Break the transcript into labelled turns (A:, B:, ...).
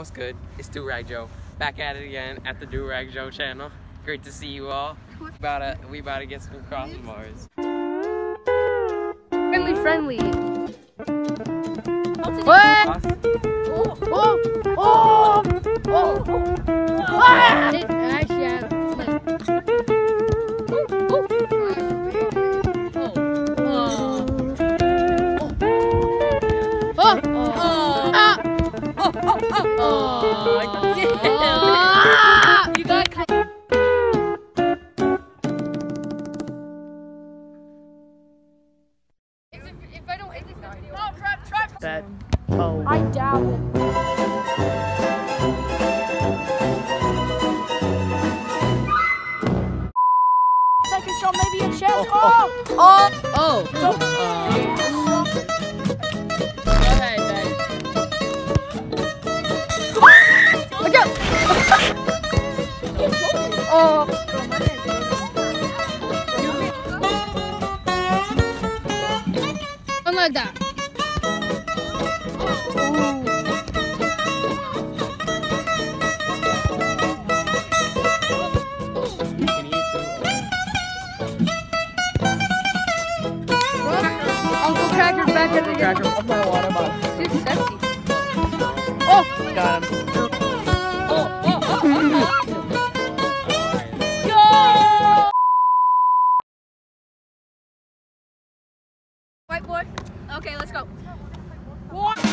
A: What's good? It's Do Rag Joe. Back at it again at the Do Rag Joe channel. Great to see you all. We about to, we about to get some crossbars.
B: Friendly, friendly. I don't hit this, no, trap, trap.
C: That. Oh.
B: I doubt it. Second shot, maybe a chest. Oh, oh,
C: Oh.
B: oh.
C: oh. oh. Ahead, guys.
B: Look out! oh. oh. Something like that.
A: You can eat
B: Uncle Cracker's back at the
C: Cracker, up my water bottle.
B: She's sexy.
C: Oh, got him. boy. Okay, let's go. One.